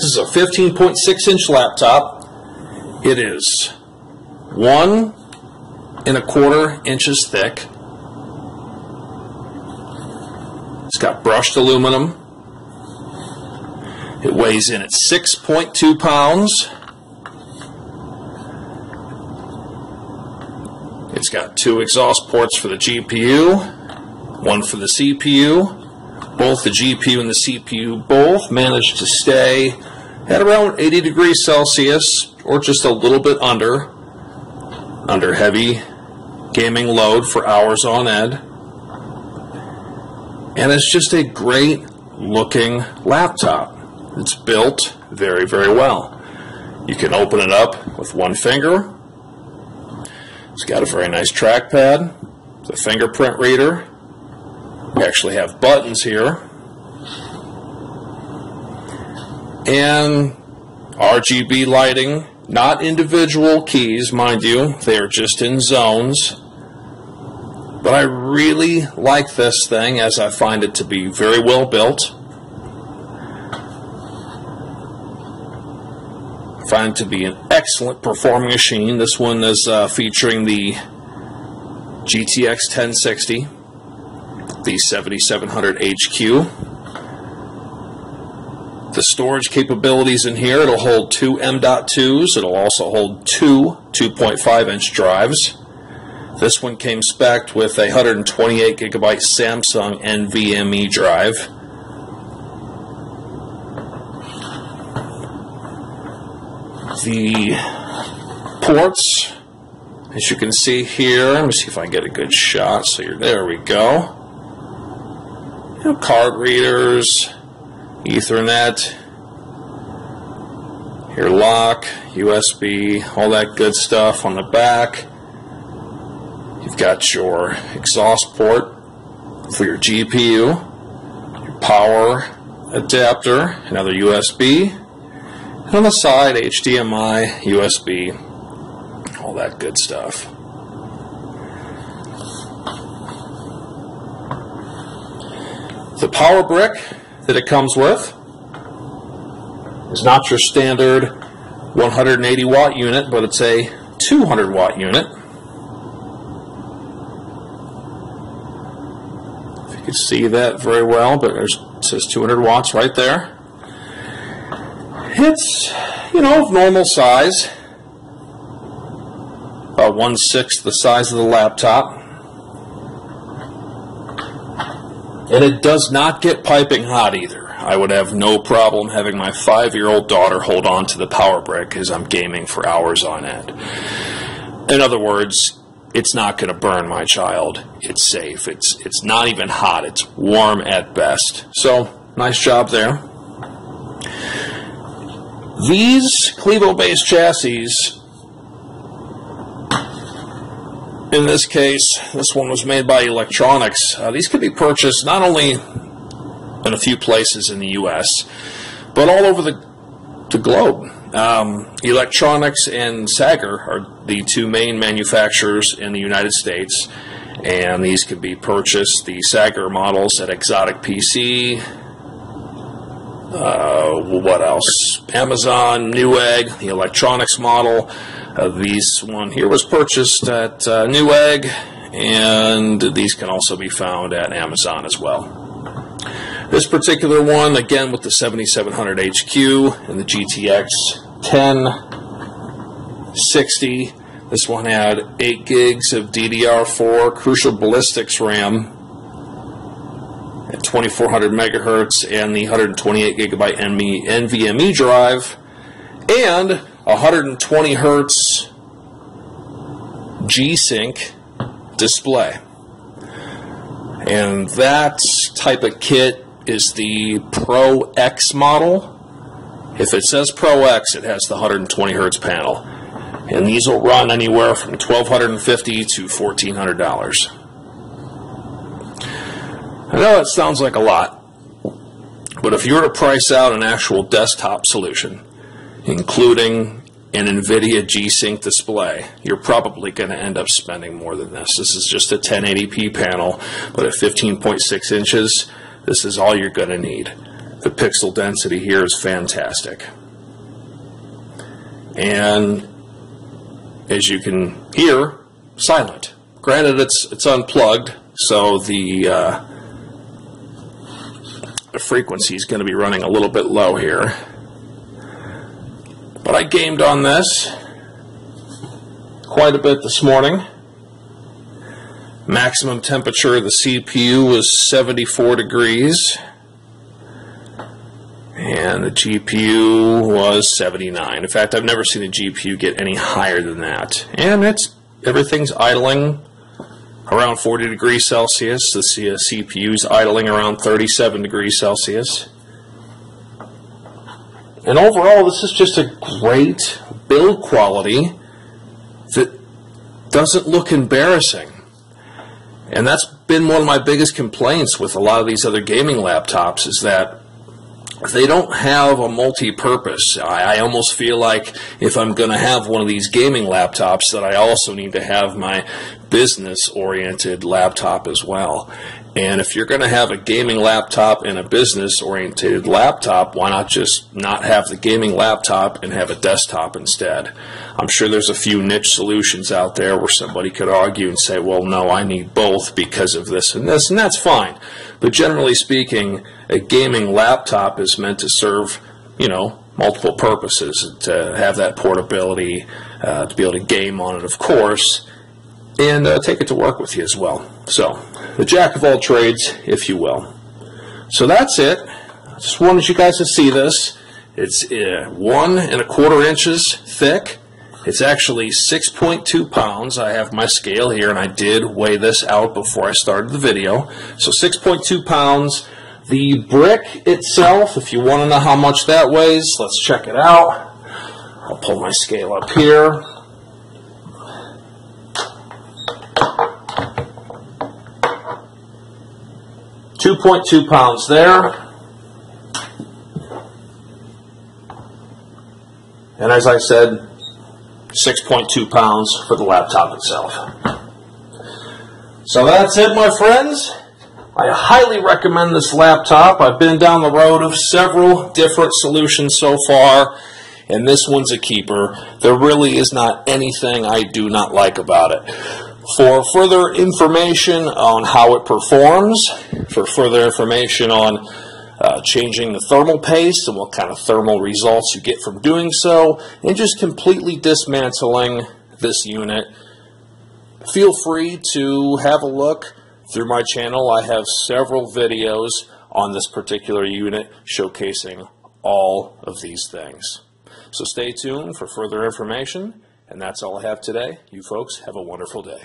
This is a 15.6 inch laptop. It is one and a quarter inches thick. It's got brushed aluminum. It weighs in at 6.2 pounds. It's got two exhaust ports for the GPU, one for the CPU. Both the GPU and the CPU both managed to stay at around 80 degrees Celsius or just a little bit under, under heavy gaming load for hours on end. And it's just a great looking laptop. It's built very, very well. You can open it up with one finger. It's got a very nice trackpad, the fingerprint reader. We actually have buttons here. And RGB lighting, not individual keys, mind you, they are just in zones. But I really like this thing as I find it to be very well built. I find it to be an excellent performing machine. This one is uh, featuring the GTX 1060, the 7700 HQ. The storage capabilities in here, it'll hold two M.2s. It'll also hold two 2.5 inch drives. This one came spec'd with a 128 gigabyte Samsung NVMe drive. The ports, as you can see here, let me see if I can get a good shot. So you're there. We go. You know, card readers, Ethernet, your lock, USB, all that good stuff on the back. You've got your exhaust port for your GPU, your power adapter, another USB, and on the side, HDMI, USB, all that good stuff. The power brick that it comes with is not your standard 180 watt unit, but it's a 200 watt unit. If you can see that very well, but there's, it says 200 watts right there. It's, you know, normal size, about one sixth the size of the laptop. And it does not get piping hot either. I would have no problem having my five year old daughter hold on to the power brick as I'm gaming for hours on end. In other words, it's not going to burn my child. It's safe. It's it's not even hot. It's warm at best. So nice job there. These Clevo-based chassis, in this case, this one was made by Eluktronics. Uh, these can be purchased not only in a few places in the U.S., but all over the, the globe. Um, Eluktronics and Sager are the two main manufacturers in the United States, and these can be purchased, the Sager models at Xotic PC, uh, what else? Amazon, Newegg, the Eluktronics model. Uh, these one here was purchased at uh, Newegg, and these can also be found at Amazon as well. This particular one, again with the 7700 HQ and the GTX 1060. This one had 8 gigs of DDR4 Crucial Ballistix RAM at 2400 megahertz and the 128 gigabyte NVMe drive and 120 hertz G-Sync display. And that type of kit is the Pro X model. If it says Pro X, it has the 120 hertz panel. And these will run anywhere from 1,250 to $1,400. I know that sounds like a lot, but if you were to price out an actual desktop solution, including an NVIDIA G-Sync display, you're probably going to end up spending more than this. This is just a 1080p panel, but at 15.6 inches, this is all you're going to need. the pixel density here is fantastic. And as you can hear, silent. Granted, it's it's unplugged, so the uh, the frequency is going to be running a little bit low here. But I gamed on this quite a bit this morning. Maximum temperature of the CPU was 74 degrees. And the GPU was 79. In fact, I've never seen a GPU get any higher than that. And it's everything's idling around 40 degrees Celsius. The CPU uh, is idling around 37 degrees Celsius. And overall, this is just a great build quality that doesn't look embarrassing. And that's been one of my biggest complaints with a lot of these other gaming laptops is that they don't have a multi-purpose. I, I, almost feel like if I'm going to have one of these gaming laptops, that I also need to have my business-oriented laptop as well. And if you're going to have a gaming laptop and a business-oriented laptop, why not just not have the gaming laptop and have a desktop instead? I'm sure there's a few niche solutions out there where somebody could argue and say, well, no, I need both because of this and this, and that's fine. But generally speaking, a gaming laptop is meant to serve, you know, multiple purposes. To have that portability, uh, to be able to game on it, of course, and uh, take it to work with you as well. So, the jack of all trades, if you will. So that's it. Just wanted you guys to see this. It's uh, one and a quarter inches thick. It's actually 6.2 pounds. I have my scale here, and I did weigh this out before I started the video. So 6.2 pounds. The brick itself, if you want to know how much that weighs, let's check it out. I'll pull my scale up here. Two point two pounds there. And as I said, 6.2 pounds for the laptop itself. So that's it, my friends. I highly recommend this laptop. I've been down the road of several different solutions so far, and this one's a keeper. There really is not anything I do not like about it. For further information on how it performs, for further information on uh, changing the thermal paste and what kind of thermal results you get from doing so, and just completely dismantling this unit. Feel free to have a look through my channel. I have several videos on this particular unit showcasing all of these things. So stay tuned for further information, and that's all I have today. You folks have a wonderful day.